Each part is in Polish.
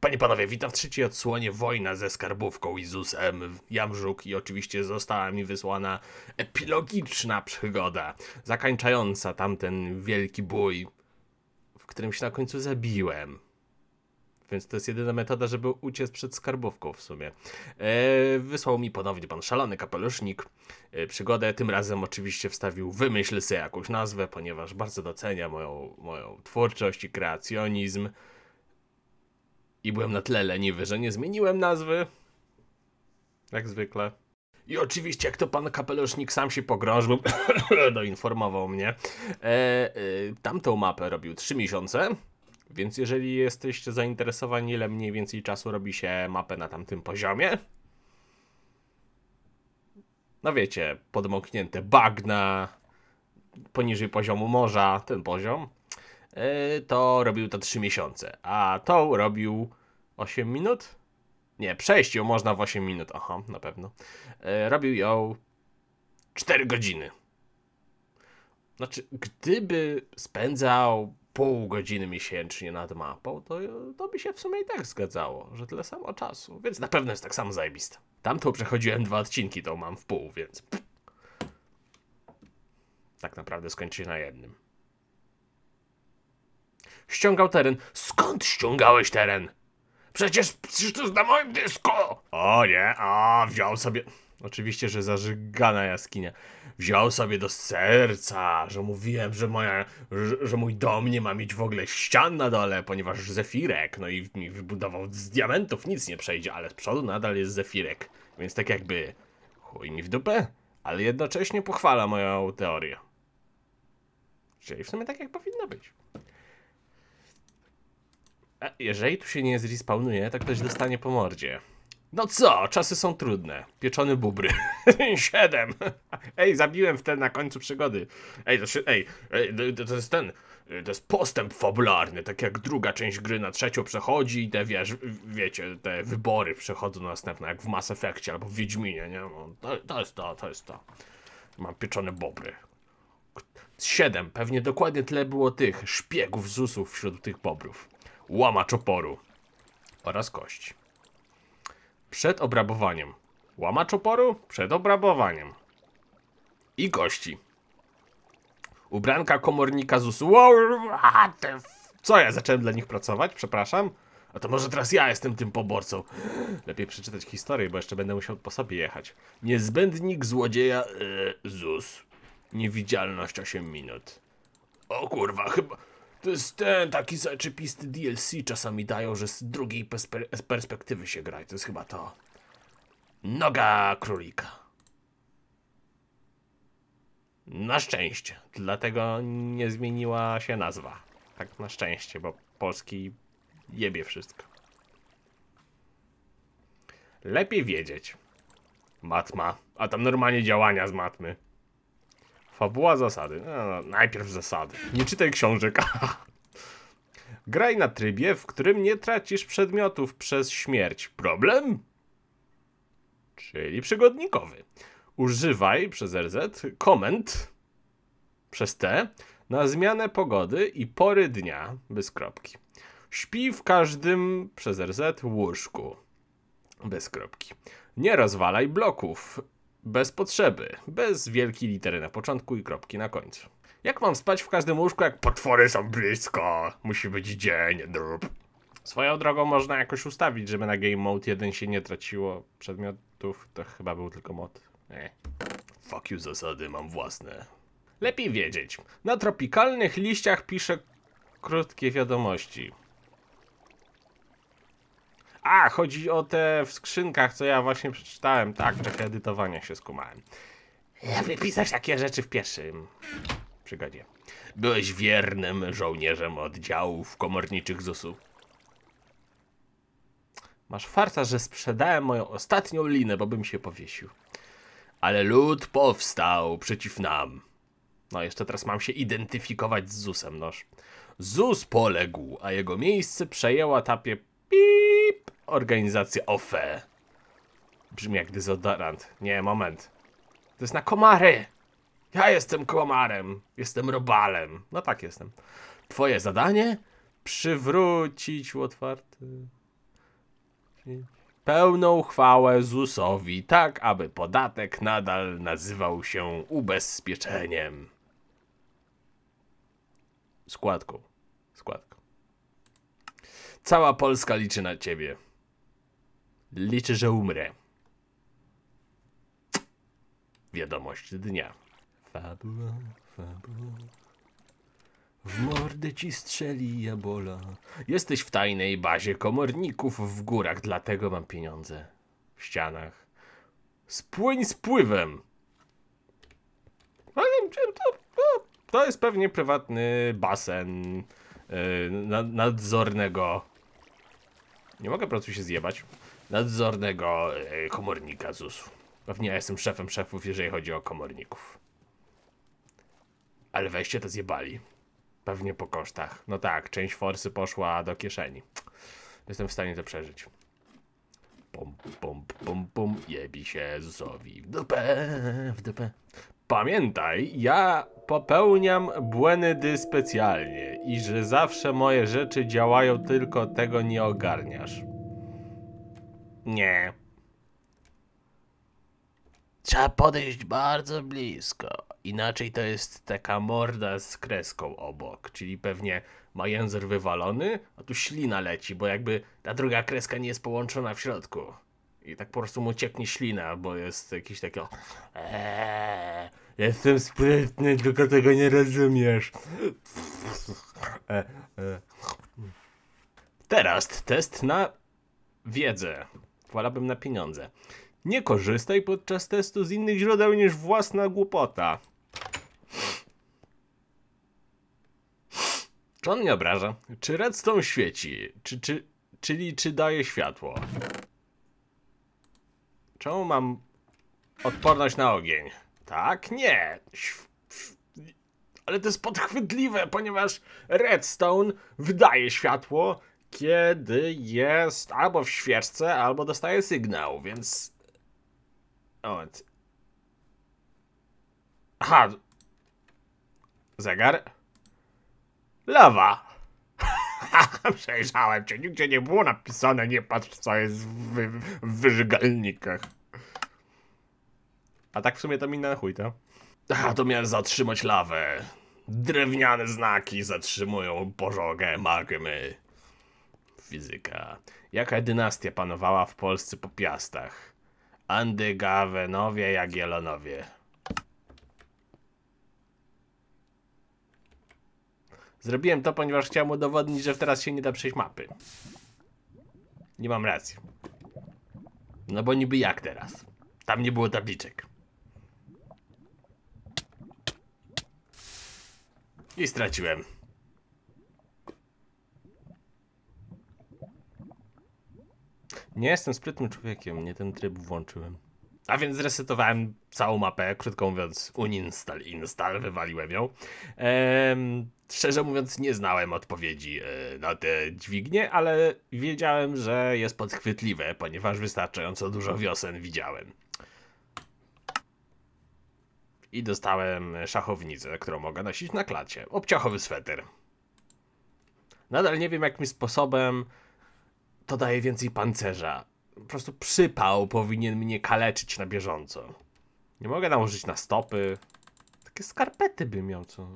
Panie panowie, witam w trzeciej odsłonie Wojna ze skarbówką i ZUS-em Jamżuk i oczywiście została mi wysłana epilogiczna przygoda, zakończająca tamten wielki bój, w którym się na końcu zabiłem. Więc to jest jedyna metoda, żeby uciec przed skarbówką w sumie. E, wysłał mi ponownie pan szalony kapelusznik e, przygodę. Tym razem oczywiście wstawił wymyśl sobie jakąś nazwę, ponieważ bardzo docenia moją, moją twórczość i kreacjonizm. I byłem na tyle leniwy, że nie zmieniłem nazwy. Jak zwykle. I oczywiście, jak to pan kapelusznik sam się pogrążył, doinformował mnie, e, e, tamtą mapę robił 3 miesiące. Więc jeżeli jesteście zainteresowani, ile mniej więcej czasu robi się mapę na tamtym poziomie, no wiecie, podmoknięte bagna, poniżej poziomu morza, ten poziom, to robił to 3 miesiące, a to robił 8 minut? Nie, przejść ją można w 8 minut, aha, na pewno. Yy, robił ją 4 godziny. Znaczy, gdyby spędzał pół godziny miesięcznie nad mapą, to, to by się w sumie i tak zgadzało, że tyle samo czasu. Więc na pewno jest tak samo zajebista. Tamtą przechodziłem dwa odcinki, to mam w pół, więc... Tak naprawdę skończy się na jednym. Ściągał teren. Skąd ściągałeś teren? Przecież, przecież to jest na moim dysku! O nie, a wziął sobie... Oczywiście, że zażygana jaskinia. Wziął sobie do serca, że mówiłem, że, moja, że, że, mój dom nie ma mieć w ogóle ścian na dole, ponieważ zefirek, no i mi wybudował z diamentów, nic nie przejdzie, ale z przodu nadal jest zefirek. Więc tak jakby chuj mi w dupę, ale jednocześnie pochwala moją teorię. Czyli w sumie tak jak powinno być. Jeżeli tu się nie zrespawnuje, to ktoś dostanie po mordzie. No co, czasy są trudne. Pieczony bubry. Siedem. Ej, zabiłem w ten na końcu przygody. Ej, to, ej, ej to, jest ten. To jest postęp fabularny, tak jak druga część gry na trzecią przechodzi i te, wiesz, wiecie, te wybory przechodzą na następne, jak w Mass Effectie albo w Wiedźminie, nie? No, to, to jest to, to jest to. Mam pieczone bobry. Siedem, pewnie dokładnie tyle było tych szpiegów ZUS-ów wśród tych bobrów. Łamacz oporu. Oraz kości. Przed obrabowaniem. Łamacz oporu przed obrabowaniem. I kości. Ubranka komornika ZUS-u. Co ja zacząłem dla nich pracować? Przepraszam. A to może teraz ja jestem tym poborcą. Lepiej przeczytać historię, bo jeszcze będę musiał po sobie jechać. Niezbędnik złodzieja yy, ZUS. Niewidzialność 8 minut. O kurwa, chyba... To jest ten taki zaczepisty DLC czasami dają, że z drugiej perspe perspektywy się gra. To jest chyba to. Noga królika. Na szczęście. Dlatego nie zmieniła się nazwa. Tak na szczęście, bo polski jebie wszystko. Lepiej wiedzieć. Matma. A tam normalnie działania z matmy. Fabuła zasady. No, no, najpierw zasady. Nie czytaj książek. Graj na trybie, w którym nie tracisz przedmiotów przez śmierć. Problem? Czyli przygodnikowy. Używaj przez RZ komend przez T na zmianę pogody i pory dnia bez kropki. Śpi w każdym przez RZ łóżku bez kropki. Nie rozwalaj bloków bez potrzeby, bez wielkiej litery na początku i kropki na końcu. Jak mam spać w każdym łóżku, jak potwory są blisko? Musi być dzień, drup. Swoją drogą można jakoś ustawić, żeby na Game Mode 1 się nie traciło przedmiotów. To chyba był tylko mod. Nie. Fuck you zasady, mam własne. Lepiej wiedzieć. Na tropikalnych liściach piszę krótkie wiadomości. A, chodzi o te w skrzynkach, co ja właśnie przeczytałem. Tak, w czasie edytowania się skumałem. Lepiej pisać takie rzeczy w pierwszym przygodzie. Byłeś wiernym żołnierzem oddziałów komorniczych ZUS-u. Masz farta, że sprzedałem moją ostatnią linę, bo bym się powiesił. Ale lud powstał przeciw nam. No, jeszcze teraz mam się identyfikować z ZUS-em, noż. ZUS poległ, a jego miejsce przejęła tapie pip organizacja OFE. Brzmi jak dezodorant. Nie, moment. To jest na komary. Ja jestem komarem. Jestem robalem. No tak jestem. Twoje zadanie? Przywrócić otwarty. pełną chwałę ZUS-owi, tak aby podatek nadal nazywał się ubezpieczeniem. Składką. Składką. Cała Polska liczy na ciebie. Liczy, że umrę. Wiadomość dnia. Fabuła, fabuła. W mordę ci strzeli jabola. Jesteś w tajnej bazie komorników w górach, dlatego mam pieniądze. W ścianach. Spłyń z pływem. Ale to, jest pewnie prywatny basen yy, na- nadzornego. Nie mogę po prostu się zjebać. Nadzornego yy, komornika ZUS-u. Pewnie ja jestem szefem szefów, jeżeli chodzi o komorników. Ale weźcie to zjebali. Pewnie po kosztach. No tak, część forsy poszła do kieszeni. Jestem w stanie to przeżyć. Pum, pum, pum, pum, jebi się Zusowi w dupę, w dupę. Pamiętaj, ja popełniam błędy specjalnie i że zawsze moje rzeczy działają, tylko tego nie ogarniasz. Nie. Trzeba podejść bardzo blisko. Inaczej to jest taka morda z kreską obok, czyli pewnie ma język wywalony, a tu ślina leci, bo jakby ta druga kreska nie jest połączona w środku. I tak po prostu mu cieknie ślina, bo jest jakiś taki. Eee, jestem sprytny, tylko tego nie rozumiesz. E, e. Teraz test na wiedzę. Wolałbym na pieniądze. Nie korzystaj podczas testu z innych źródeł niż własna głupota. Czy on mnie obraża? Czy redstone świeci? Czy, czy, czyli czy daje światło? Czemu mam odporność na ogień? Tak? Nie. Ale to jest podchwytliwe, ponieważ redstone wydaje światło, kiedy jest albo w świeczce, albo dostaje sygnał, więc... C- Aha. Zegar? Lawa. Przejrzałem cię, nigdzie nie było napisane, nie patrz co jest w, wy- w wyżygalnikach. A tak w sumie to mi na chuj, to? A, to miałem zatrzymać lawę. Drewniane znaki zatrzymują pożogę magmy. Fizyka. Jaka dynastia panowała w Polsce po piastach? Andygawenowie, Jagiellonowie. Zrobiłem to, ponieważ chciałem udowodnić, że teraz się nie da przejść mapy. Nie mam racji. No bo niby jak teraz? Tam nie było tabliczek. I straciłem. Nie jestem sprytnym człowiekiem, nie ten tryb włączyłem. A więc zresetowałem całą mapę, krótko mówiąc, uninstall, install, wywaliłem ją. Ehm, szczerze mówiąc, nie znałem odpowiedzi e, na te dźwignie, ale wiedziałem, że jest podchwytliwe, ponieważ wystarczająco dużo wiosen widziałem. I dostałem szachownicę, którą mogę nosić na klacie. Obciachowy sweter. Nadal nie wiem, jakim sposobem to daje więcej pancerza. Po prostu przypał powinien mnie kaleczyć na bieżąco. Nie mogę nałożyć na stopy. Takie skarpety bym miał, co?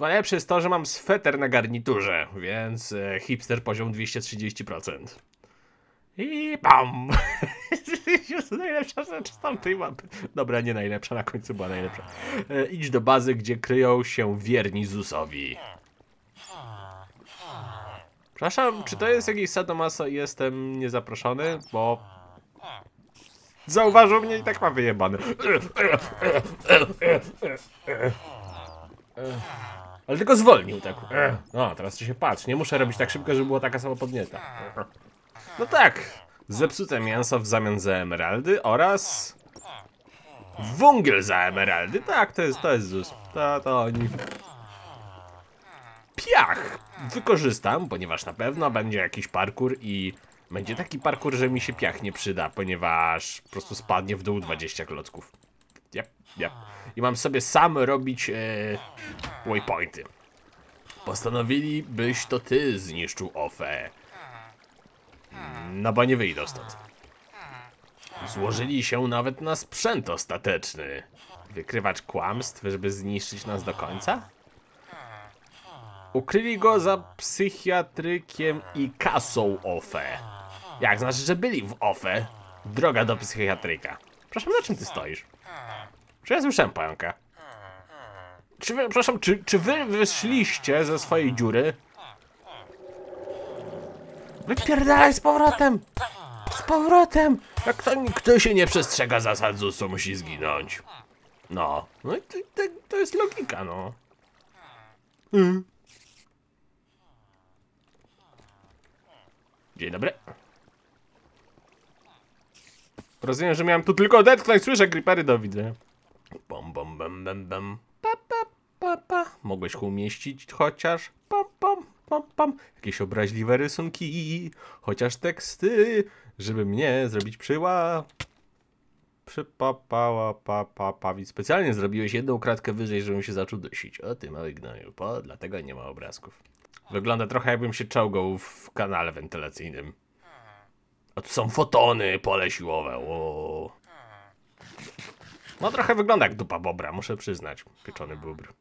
Najlepsze jest to, że mam sweter na garniturze, więc e, hipster poziom 230%. I bam! najlepsza rzecz z tamtej mapy. Dobra, nie najlepsza, na końcu była najlepsza. E, idź do bazy, gdzie kryją się wierni Zusowi. Przepraszam, czy to jest jakiś sadomaso i jestem niezaproszony? Bo... Zauważył mnie i tak ma wyjebane. Ale tylko zwolnił tak. No, teraz się patrz. Nie muszę robić tak szybko, żeby była taka sama podnieta. No tak. Zepsute mięso w zamian za emeraldy oraz... Wągiel za emeraldy. Tak, to jest, to jest ZUS. To, to oni... Piach wykorzystam, ponieważ na pewno będzie jakiś parkour i będzie taki parkour, że mi się piach nie przyda, ponieważ po prostu spadnie w dół 20 klocków. Yep, yep. I mam sobie sam robić e, waypointy. Postanowili, byś to ty zniszczył ofę. No bo nie wyjdą stąd. Złożyli się nawet na sprzęt ostateczny. Wykrywacz kłamstw, żeby zniszczyć nas do końca? Ukryli go za psychiatrykiem i kasą OFE. Jak znaczy, że byli w OFE? Droga do psychiatryka. Przepraszam, na czym ty stoisz? Czy ja słyszałem pająka? Czy wy, przepraszam, czy, czy wy wyszliście ze swojej dziury? Wypierdalaj z powrotem! Z powrotem! Jak to, kto się nie przestrzega zasad ZUS-u musi zginąć. No, no i to, to, to jest logika, no. Mm. Dzień dobry. Rozumiem, że miałem tu tylko odetchnąć, słyszę creepery do widzenia. Bom, bom, bam, bam, bam. Pa, pa, pa, pa. Mogłeś go umieścić chociaż. Pam, pam, pam, pam. Jakieś obraźliwe rysunki, chociaż teksty, żeby mnie zrobić przyła. Przypapała, pa, pa, pawi. Specjalnie zrobiłeś jedną kratkę wyżej, żebym się zaczął dusić. O ty mały gnoju, po, dlatego nie ma obrazków. Wygląda trochę jakbym się czołgał w kanale wentylacyjnym. A tu są fotony, pole siłowe, o. No trochę wygląda jak dupa bobra, muszę przyznać. Pieczony bóbr.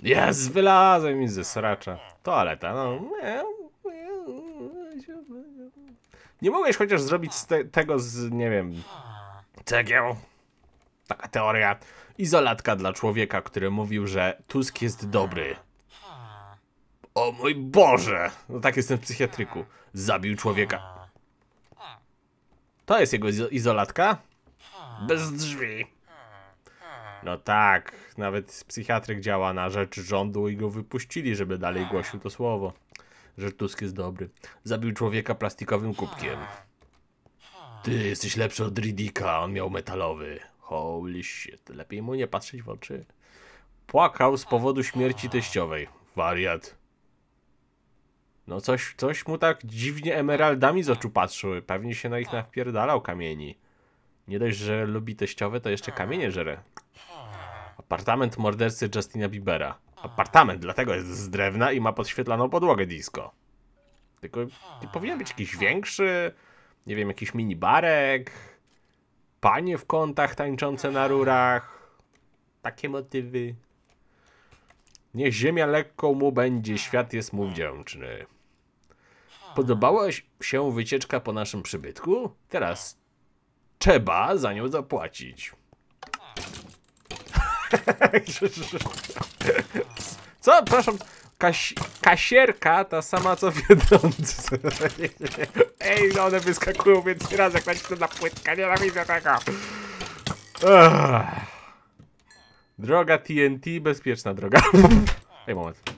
Jest, wylazłem mi ze sracza. Toaleta, no. Nie mogłeś chociaż zrobić z te, tego z, nie wiem, cegieł? Taka teoria. Izolatka dla człowieka, który mówił, że Tusk jest dobry. O mój Boże! No tak jestem w psychiatryku. Zabił człowieka. To jest jego izo- izolatka? Bez drzwi. No tak, nawet psychiatryk działa na rzecz rządu i go wypuścili, żeby dalej głosił to słowo. Że Tusk jest dobry. Zabił człowieka plastikowym kubkiem. Ty jesteś lepszy od Ridika, on miał metalowy. Holy shit, lepiej mu nie patrzeć w oczy. Płakał z powodu śmierci teściowej. Wariat. No coś, coś mu tak dziwnie emeraldami z oczu patrzyły. Pewnie się na ich nawpierdalał kamieni. Nie dość, że lubi teściowe, to jeszcze kamienie żere. Apartament mordercy Justina Biebera. Apartament, dlatego jest z drewna i ma podświetlaną podłogę disco. Tylko nie powinien być jakiś większy, nie wiem, jakiś minibarek, panie w kątach tańczące na rurach. Takie motywy. Niech ziemia lekką mu będzie, świat jest mu wdzięczny. Podobała się wycieczka po naszym przybytku? Teraz trzeba za nią zapłacić. Co? Proszę. Kaś, kasierka, ta sama co wiodący. Ej, no one wyskakują więcej razy, jak nacisnę na płytkę, nienawidzę tego. Droga TNT, bezpieczna droga. Ej, moment.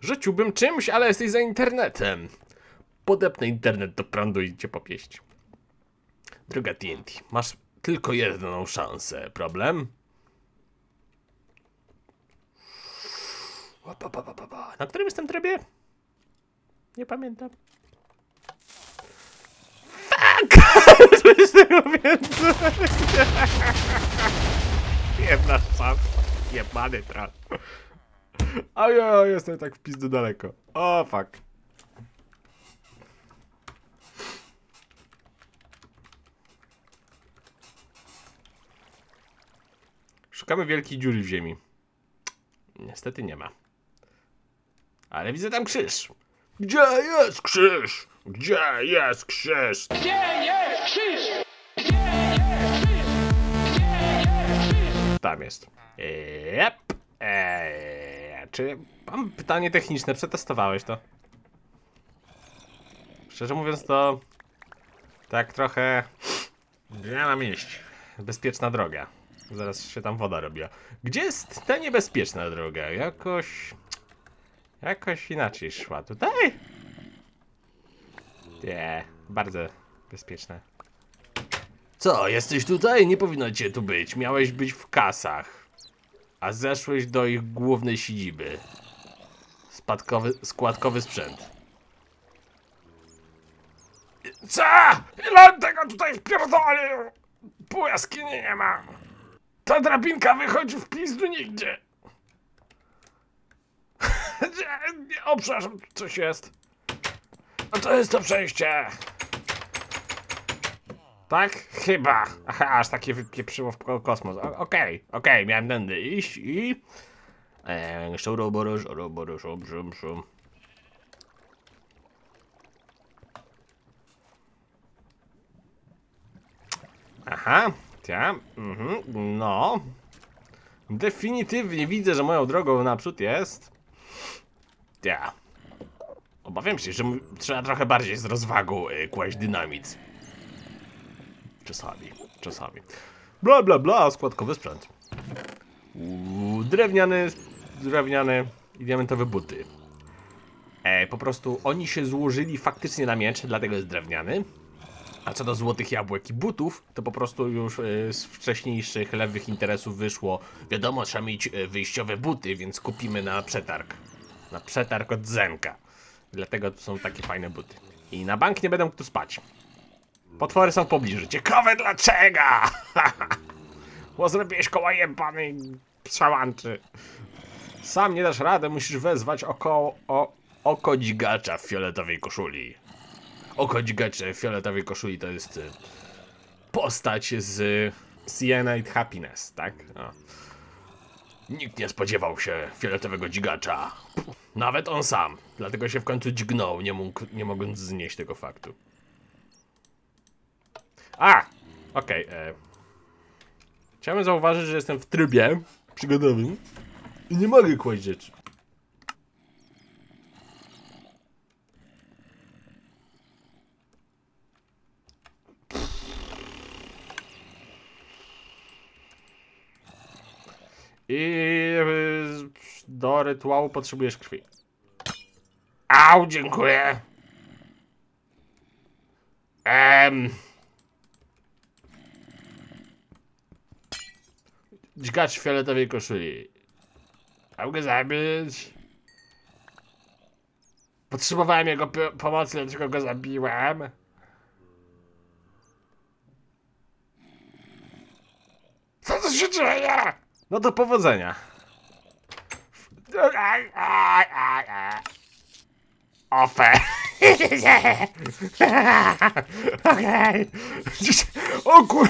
Rzuciłbym czymś, ale jesteś za internetem. Podepnę internet do prądu i cię popieść. Droga TNT, masz tylko jedną szansę. Problem? Na którym jestem trybie? Nie pamiętam. Fuck! Coś tego więcej. Jedna szansa. Jebany traf. A ja jestem tak w pizdu daleko. O, fuck. Szukamy wielkiej dziury w ziemi. Niestety nie ma. Ale widzę tam krzyż. Gdzie jest krzyż? Gdzie jest krzyż? Gdzie jest krzyż? Gdzie jest krzyż? Gdzie jest krzyż? Tam jest. Yep. Eee, czy mam pytanie techniczne? Przetestowałeś to? Szczerze mówiąc to tak trochę nie mam iść. Bezpieczna droga. Zaraz się tam woda robiła. Gdzie jest ta niebezpieczna droga? Jakoś... Jakoś inaczej szła. Tutaj? Nie, bardzo bezpieczne. Co, jesteś tutaj? Nie powinno cię tu być. Miałeś być w kasach. A zeszłeś do ich głównej siedziby. Spadkowy, składkowy sprzęt. Co? Ile tego tutaj wpierdolił? Pół jaskini nie ma. Ta drabinka wychodzi w pizdu nigdzie. o, przepraszam, coś jest. A to jest to przejście. Tak? Chyba. Aha, aż takie wypieprzyło w ko- kosmos. Okej, okej, miałem tędy iść i... Eee, szuruburu, szuruburu, szum, szum. Aha, ja, mhm, no. Definitywnie widzę, że moją drogą naprzód jest... Ja. Obawiam się, że trzeba trochę bardziej z rozwagą y, kłaść dynamit. Czasami, czasami. Bla bla bla, składkowy sprzęt. Drewniany, drewniane i diamentowe buty. E, po prostu oni się złożyli faktycznie na miecz, dlatego jest drewniany. A co do złotych jabłek i butów, to po prostu już y, z wcześniejszych lewych interesów wyszło. Wiadomo, trzeba mieć y, wyjściowe buty, więc kupimy na przetarg. Na przetarg od Zenka. Dlatego tu są takie fajne buty. I na bank nie będę tu spać. Potwory są w pobliżu. Ciekawe dlaczego! Bo zrobiłeś koło jebanej przełączy. Sam nie dasz rady, musisz wezwać oko, o, oko dzigacza w fioletowej koszuli. Oko dzigacza w fioletowej koszuli to jest y, postać z Cyanide Happiness, tak? Nikt nie spodziewał się fioletowego dzigacza. Nawet on sam. Dlatego się w końcu dźgnął, nie, mógł, nie mogąc znieść tego faktu. A! Okej. e. Chciałem zauważyć, że jestem w trybie przygodowym i nie mogę kłaść rzeczy. I y, do rytuału potrzebujesz krwi. Au, dziękuję. Em. Dźgacz w fioletowej koszuli. Mam go zabić. Potrzebowałem jego pomocy, dlatego go zabiłem. Co tu się dzieje? No to powodzenia. Ofe. Okej. O kur...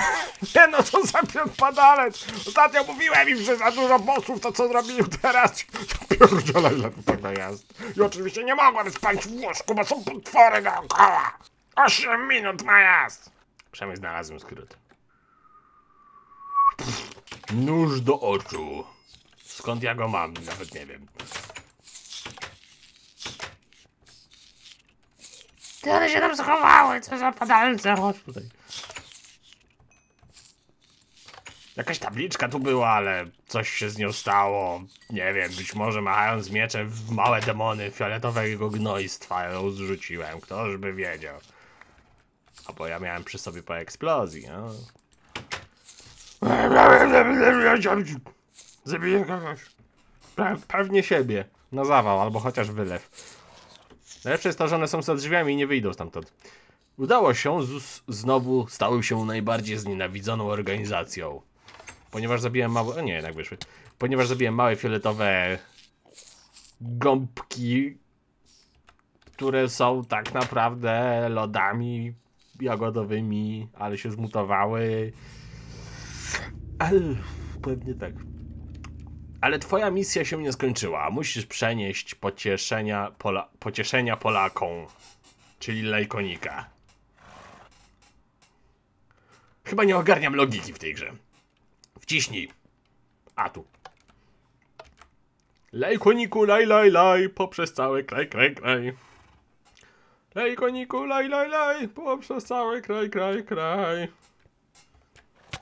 Nie no, co za padalec. Ostatnio mówiłem im, że za dużo bossów, to co zrobili teraz? Ja Pierdzielę, ile tu tego jest. I oczywiście nie mogłem spać w łóżku, bo są potwory dookoła. 8 minut na jazd. Przynajmniej znalazłem skrót. Nóż do oczu. Skąd ja go mam? Nawet nie wiem. Ty one się tam schowały, co za padalce, chodź tutaj. Jakaś tabliczka tu była, ale coś się z nią stało. Nie wiem, być może machając mieczem w małe demony fioletowego gnojstwa ją zrzuciłem. Ktoż by wiedział. A bo ja miałem przy sobie po eksplozji, no. Zabiję kogoś. Pe- Pewnie siebie. Na zawał, albo chociaż wylew. Najlepsze jest to, że one są za drzwiami i nie wyjdą stamtąd. Udało się, ZUS znowu stał się najbardziej znienawidzoną organizacją. Ponieważ zabiłem małe... Nie, jednak wyszły. Ponieważ zabiłem małe fioletowe gąbki, które są tak naprawdę lodami jagodowymi, ale się zmutowały. Ale pewnie tak. Ale twoja misja się nie skończyła. Musisz przenieść pocieszenia, Pola pocieszenia Polakom, czyli lajkonika. Chyba nie ogarniam logiki w tej grze. Wciśnij. A tu. Lejkoniku, laj, laj, laj, poprzez cały kraj, kraj, kraj. Lejkoniku, laj, laj, laj, poprzez cały kraj, kraj, kraj.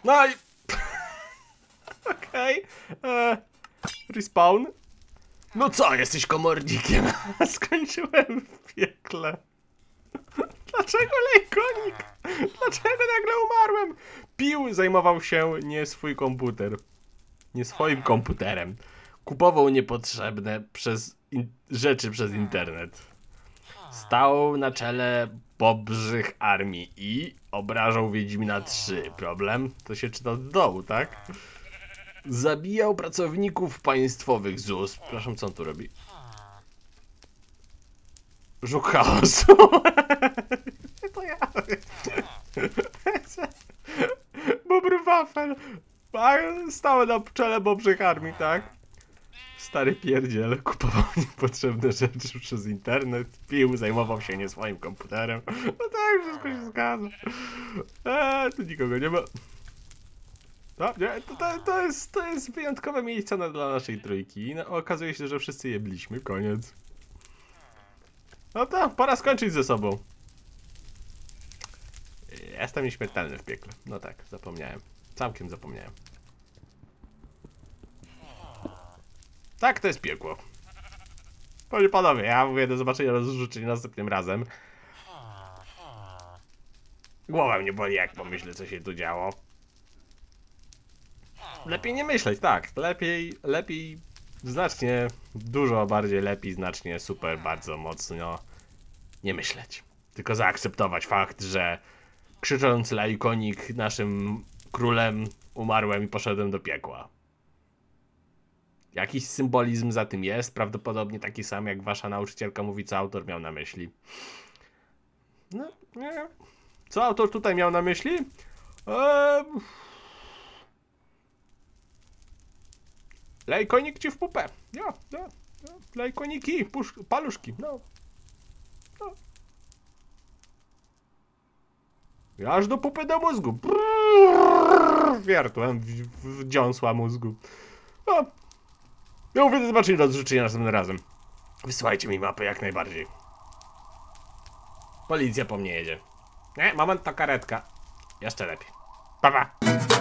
No. Okej. Okay. Respawn. No co, jesteś komornikiem? Skończyłem w piekle. Dlaczego lejkonik? Dlaczego nagle umarłem? Pił zajmował się nie swój komputer. Nie swoim komputerem. Kupował niepotrzebne przez rzeczy przez internet. Stał na czele bobrzych armii i obrażał Wiedźmina 3. Problem? To się czyta od dołu, tak? Zabijał pracowników państwowych ZUS. Przepraszam, co on tu robi? Żuk chaosu. to ja. Bobry wafel. A, Stał na czele Bobrzych Armii, tak? Stary pierdziel, kupował niepotrzebne rzeczy przez internet, pił, zajmował się nie swoim komputerem. No tak, wszystko się zgadza. Eee, tu nikogo nie ma. No, to, to, jest, to jest wyjątkowe miejsce dla naszej trójki. No, okazuje się, że wszyscy jebliśmy, koniec. No to, pora skończyć ze sobą. Jestem nieśmiertelny w piekle. No tak, zapomniałem. Całkiem zapomniałem. Tak, to jest piekło. Panie panowie, ja mówię do zobaczenia rozrzucenia następnym razem. Głowa mnie boli, jak pomyślę, co się tu działo. Lepiej nie myśleć, tak. Lepiej, lepiej, znacznie, dużo bardziej lepiej, znacznie, super, bardzo mocno nie myśleć. Tylko zaakceptować fakt, że krzycząc lajkonik naszym królem umarłem i poszedłem do piekła. Jakiś symbolizm za tym jest, prawdopodobnie taki sam jak wasza nauczycielka mówi, co autor miał na myśli. No, nie. Co autor tutaj miał na myśli? Eee... Lejkonik ci w pupę. Ja, ja, ja. Lejkoniki, pusz, paluszki, no. no. Ja aż do pupy do mózgu. Wiertłem w, w dziąsła mózgu. No. Ja mówię do zobaczenia do życzenia następnym razem. Wysłajcie mi mapę jak najbardziej. Policja po mnie jedzie. Nie, moment to karetka. Jeszcze lepiej. Pa, pa.